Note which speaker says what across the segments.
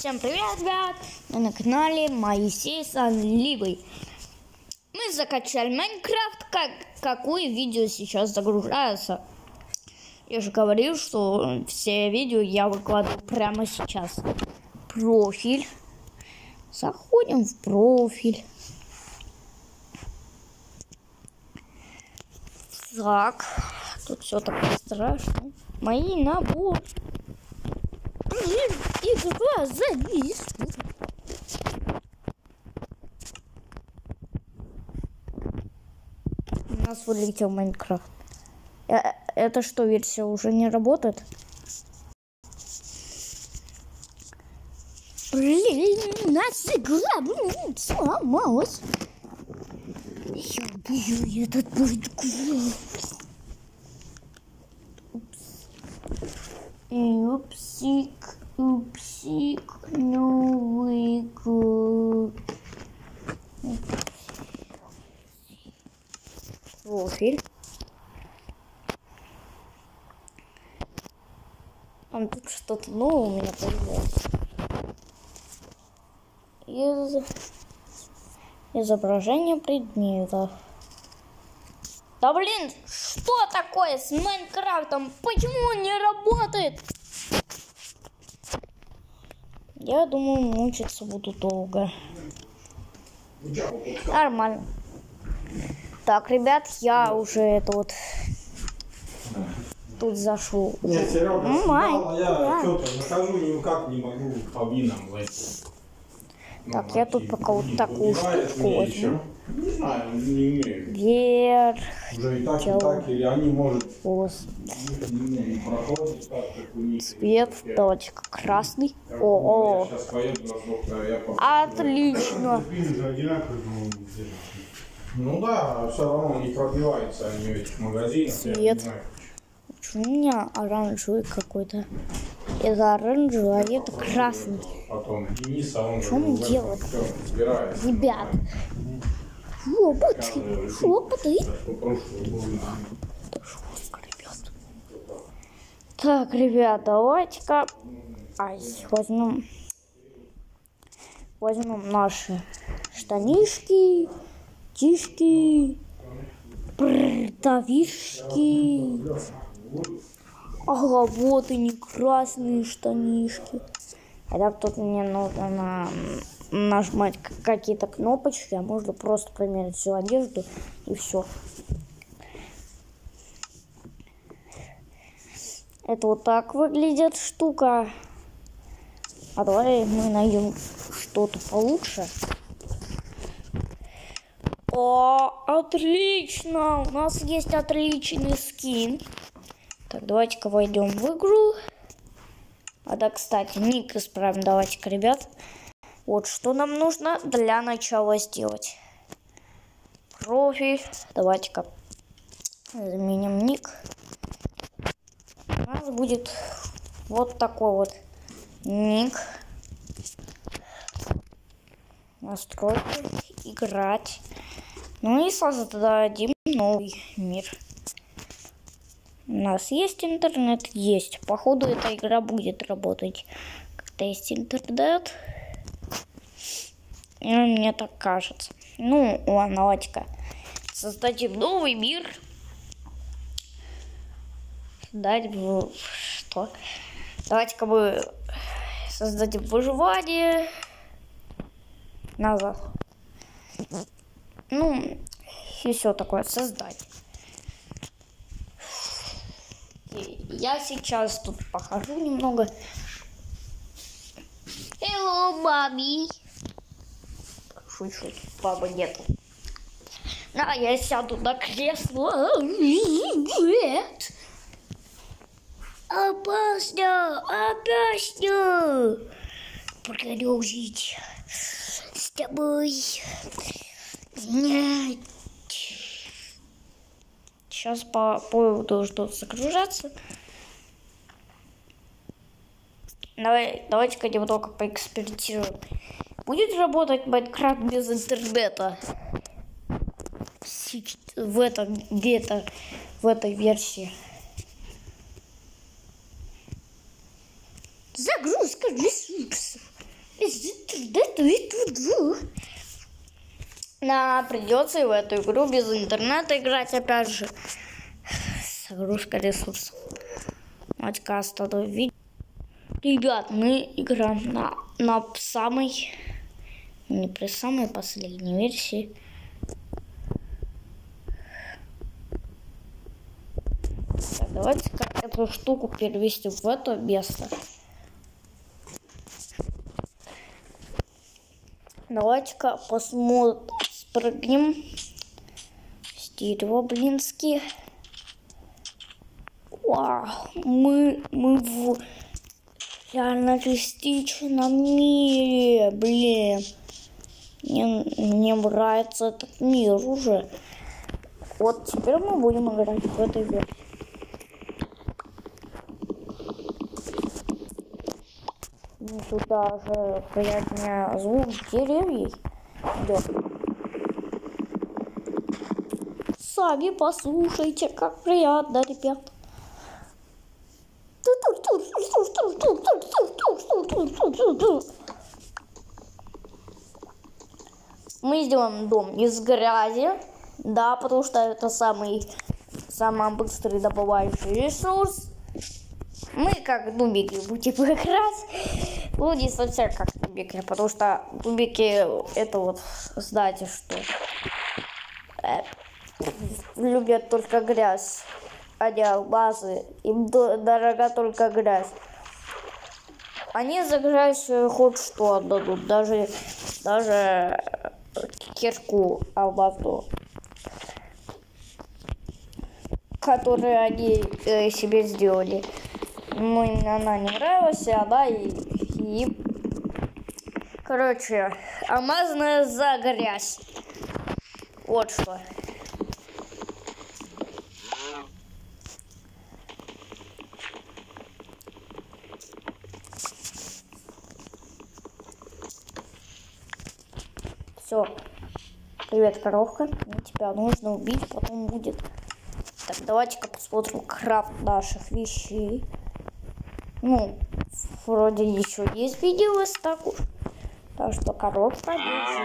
Speaker 1: Всем привет, ребят! Мы на канале Моисей Санливый. Мы закачали Майнкрафт, как, какое видео сейчас загружается. Я же говорил, что все видео я выкладываю прямо сейчас. Профиль. Заходим в профиль. Так, тут все так страшно. Мои набор. Игра зависла. У нас вылетел Майнкрафт. Э, Это что, версия уже не работает? Блин, у нас игра блин, сломалась. Я убью этот Майнкрафт. И упсик, упсик, новый год. Профиль. Там тут что-то новое у меня появилось. Из... Изображение предметов. Да блин, что такое с Майнкрафтом? Почему он не работает? Я думаю, мучиться буду долго. Нормально. Так, ребят, я уже это вот тут зашел.
Speaker 2: Нет, Серега,
Speaker 1: Ну,
Speaker 2: снимал, а я
Speaker 1: да.
Speaker 2: что-то нахожу, никак не могу по винам войти.
Speaker 1: Так,
Speaker 2: Ну,
Speaker 1: я тут пока вот такую
Speaker 2: мне
Speaker 1: возьму.
Speaker 2: Не знаю, не умею.
Speaker 1: Вверх,
Speaker 2: Уже и так, и так, или они, может,
Speaker 1: пост,
Speaker 2: ну, не проходят так, как у них.
Speaker 1: цвет, давайте красный. О,
Speaker 2: сейчас поеду разок, я по-
Speaker 1: отлично.
Speaker 2: Ну да, все равно не пробиваются они в этих магазинах.
Speaker 1: Цвет. Почему у меня оранжевый какой-то? Это оранжевый, а это красный.
Speaker 2: Потом Денис, а он же
Speaker 1: Что он делает? Ребят, Жестко, ребят. Так, ребят, давайте-ка ай, возьмем, возьмем наши штанишки, тишки, бртовишки. Ага, вот они, красные штанишки. Хотя тут мне нужно на- нажимать какие-то кнопочки, а можно просто примерить всю одежду и все. Это вот так выглядит штука. А давай мы найдем что-то получше. О, отлично! У нас есть отличный скин. Так, давайте-ка войдем в игру. А да, кстати, ник исправим. Давайте-ка, ребят. Вот что нам нужно для начала сделать. Профиль. Давайте-ка заменим ник. У нас будет вот такой вот ник. Настройки. Играть. Ну и создадим новый мир. У нас есть интернет? Есть. Походу эта игра будет работать. Когда есть интернет. И Мне так кажется. Ну, ладно, давайте-ка. Создадим новый мир. Дать что? Давайте-ка мы создадим выживание. Назад. Ну, и все такое создать. Я сейчас тут похожу немного. Hello, мами. Тут бабы нету. На, я сяду на кресло. Нет. Опасно, опасно. Продолжить с тобой. Нет. Сейчас по поводу что-то загружаться. Давай, давайте-ка немного поэкспериментируем. Будет работать Майнкрафт без интернета? В этом, где-то, в этой версии. Загрузка ресурсов. Без интернета это да. Да, придется и в эту игру без интернета играть опять же. Загрузка ресурсов. Матька остановить. Ребят, мы играем на, на самый не при самой последней версии. Так, давайте как эту штуку перевести в это место. Давайте-ка посмотрим, спрыгнем с дерева, блински. Вау, мы, мы в реалистичном мире, блин. Мне, мне нравится этот мир уже. Вот теперь мы будем играть в этой версии. Сюда же приятнее звук деревьев идет. Сами послушайте, как приятно, ребят. Мы сделаем дом из грязи, да, потому что это самый, самый быстрый добывающий ресурс. Мы как дубики будем играть. Ну, не совсем как дубики, потому что дубики это вот, знаете что, э, любят только грязь, а не алмазы. Им дорога только грязь. Они за грязь хоть что отдадут, даже, даже кирку алмазную которые они э, себе сделали. Ну, она не нравилась, и она и, и... Короче, алмазная за грязь. Вот что. Все. Привет, коровка. Мне тебя нужно убить, потом будет. Так, давайте-ка посмотрим крафт наших вещей. Ну, вроде еще есть видео из так уж. Так что коробка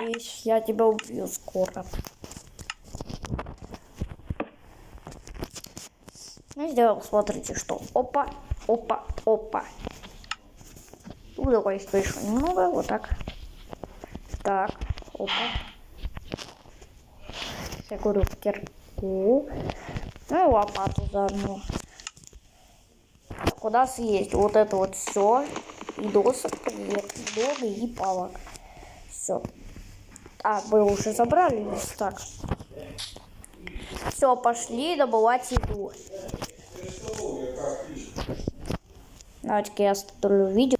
Speaker 1: здесь. Я тебя убью скоро. Ну, сделал, смотрите, что. Опа, опа, опа. Ну, давай еще немного, вот так. Так, опа. Я говорю в кирку. Ну и лопату заодно. Так, у вот это вот все. И досок, и доги, и палок. Все. А, мы уже забрали так. Все, пошли добывать еду. Давайте-ка я оставлю видео.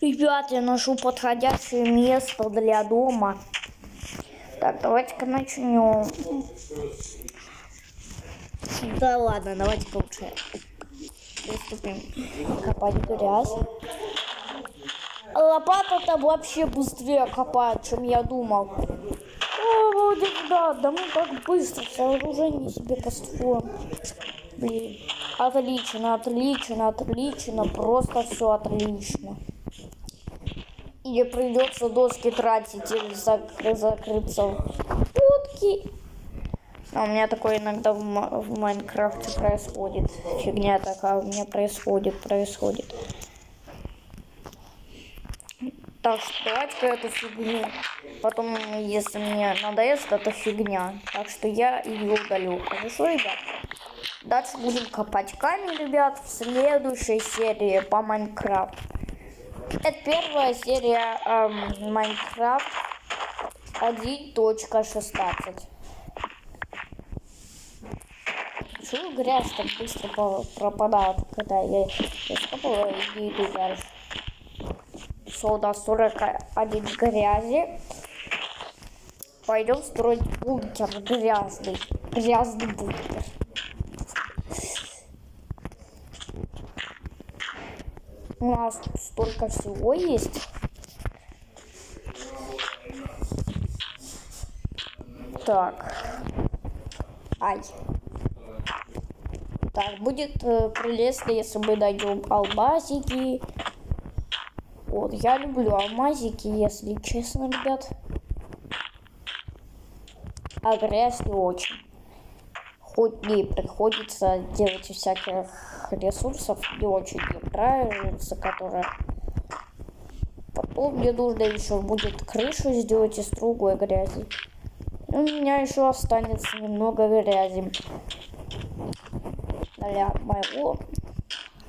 Speaker 1: Ребят, я ношу подходящее место для дома. Так, давайте-ка начнем. Да ладно, давайте-ка лучше приступим копать грязь. Лопата-то вообще быстрее копает, чем я думал. О, вроде да, да мы так быстро сооружение себе построим. Блин, отлично, отлично, отлично, просто все отлично. И не придется доски тратить или зак закрыться в будки. А у меня такое иногда в, в Майнкрафте происходит. Фигня такая у меня происходит, происходит. Так что давайте эту фигню. Потом, если мне надоест, это фигня. Так что я ее удалю. Хорошо, ребят? Дальше будем копать камень, ребят, в следующей серии по Майнкрафту. Это первая серия эм, Майнкрафт 1.16. Почему грязь так быстро пропадает, когда я, я скопала и иду дальше? Сода 41 грязи. Пойдем строить бункер грязный. Грязный бункер. У нас тут столько всего есть. Так. Ай. Так, будет э, прелестно, если мы найдем алмазики. Вот, я люблю алмазики, если честно, ребят. а грязь не очень. Хоть мне и приходится делать всяких ресурсов, не очень мне нравится, которые... Потом мне нужно еще будет крышу сделать из другой грязи. И у меня еще останется немного грязи для моего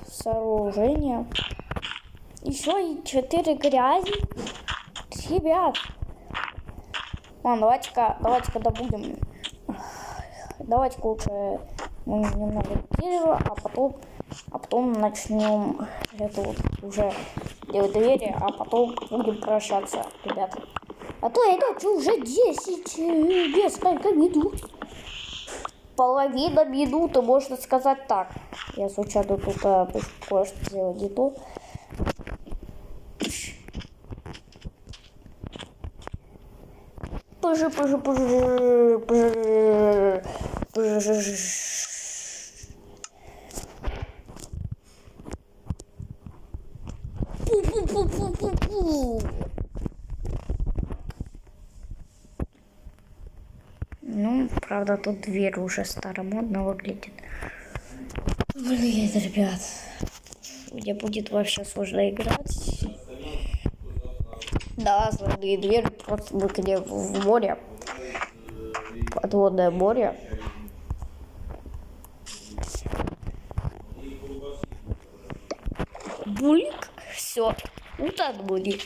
Speaker 1: сооружения. Еще и 4 грязи. Ребят. Ладно, давайте-ка, давайте-ка добудем. Давайте-ка лучше ну, немного дерева, а потом, а потом начнем это вот уже делать двери, а потом будем прощаться, ребята. А то это что, уже 10, э, несколько минут. Половина минуты, можно сказать так. Я случайно тут а, кое-что сделал не то. Пыжи, пыжи, пыжи, пыжи, пыжи. Ну, правда, тут дверь уже старомодно выглядит. Блин, ребят. Мне будет вообще сложно играть. Да, золотые двери просто выглядят в море. Подводное море. Булик. Все. Утонули.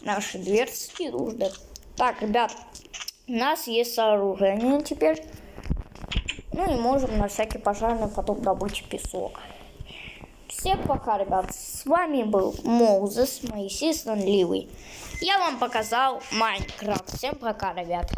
Speaker 1: Наши дверцы не нужны. Так, ребят, у нас есть сооружение теперь. Ну и можем на всякий пожарный потом добыть песок. Всем пока, ребят. С вами был Моузес, Моисей Станливый. Я вам показал Майнкрафт. Всем пока, ребят.